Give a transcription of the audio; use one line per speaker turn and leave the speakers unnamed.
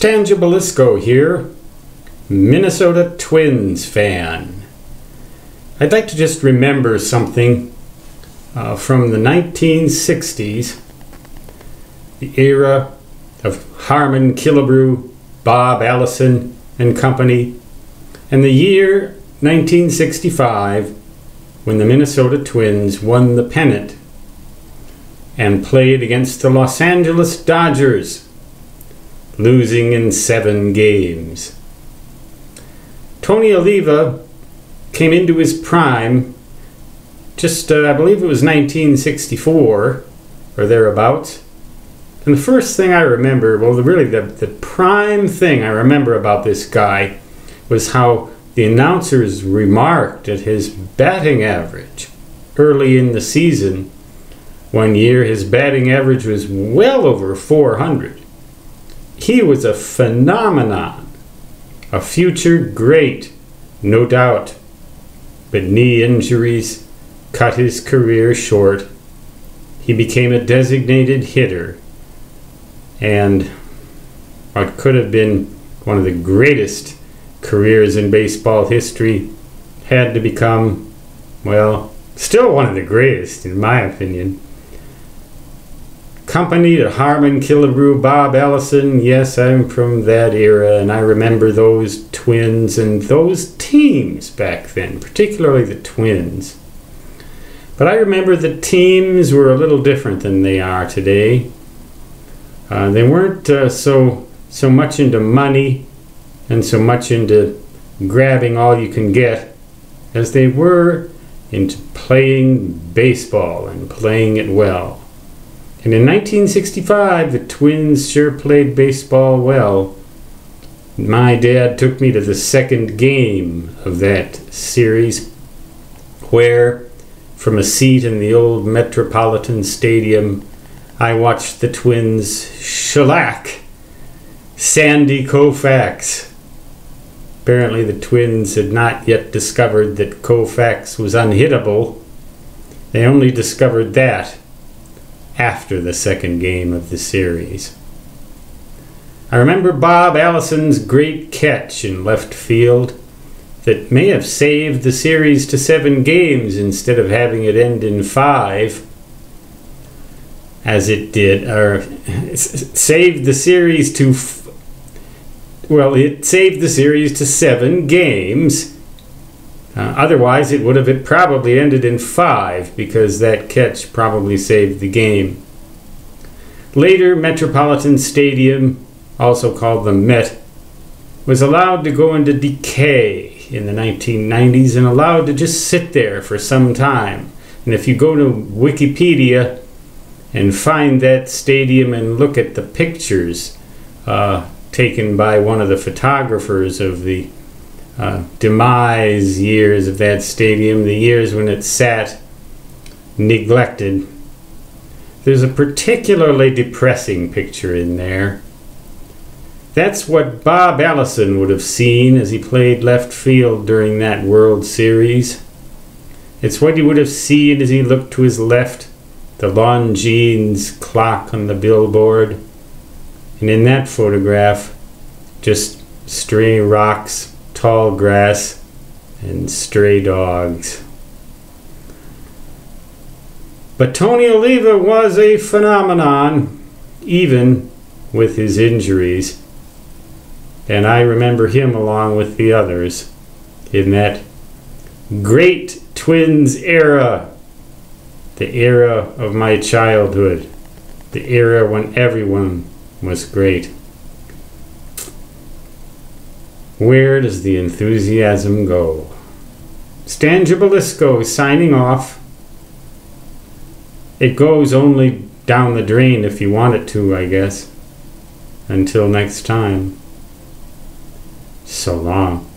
Stan Gibilisco here, Minnesota Twins fan. I'd like to just remember something uh, from the 1960s, the era of Harmon Killebrew, Bob Allison and company, and the year 1965 when the Minnesota Twins won the pennant and played against the Los Angeles Dodgers, losing in seven games. Tony Oliva came into his prime just, uh, I believe it was 1964 or thereabouts. And the first thing I remember, well, really the, the prime thing I remember about this guy was how the announcers remarked at his batting average early in the season. One year, his batting average was well over 400. He was a phenomenon, a future great, no doubt. But knee injuries cut his career short. He became a designated hitter and what could have been one of the greatest careers in baseball history had to become, well, still one of the greatest, in my opinion. Company to Harmon Killebrew, Bob Allison. Yes, I'm from that era, and I remember those twins and those teams back then, particularly the twins. But I remember the teams were a little different than they are today. Uh, they weren't uh, so so much into money and so much into grabbing all you can get as they were into playing baseball and playing it well. And in 1965, the Twins sure played baseball well. My dad took me to the second game of that series, where, from a seat in the old Metropolitan Stadium, I watched the Twins shellac Sandy Koufax. Apparently, the Twins had not yet discovered that Koufax was unhittable. They only discovered that after the second game of the series. I remember Bob Allison's great catch in left field that may have saved the series to seven games instead of having it end in five, as it did, or saved the series to well, it saved the series to seven games. Uh, otherwise, it would have probably ended in five because that catch probably saved the game. Later, Metropolitan Stadium, also called the Met, was allowed to go into decay in the 1990s and allowed to just sit there for some time. And if you go to Wikipedia and find that stadium and look at the pictures, uh, taken by one of the photographers of the uh, demise years of that stadium, the years when it sat neglected. There's a particularly depressing picture in there. That's what Bob Allison would have seen as he played left field during that World Series. It's what he would have seen as he looked to his left, the Longines clock on the billboard and in that photograph, just stray rocks, tall grass, and stray dogs. But Tony Oliva was a phenomenon, even with his injuries. And I remember him along with the others in that great Twins era, the era of my childhood, the era when everyone was great. Where does the enthusiasm go? Stan Gibilisco signing off. It goes only down the drain if you want it to, I guess. Until next time. So long.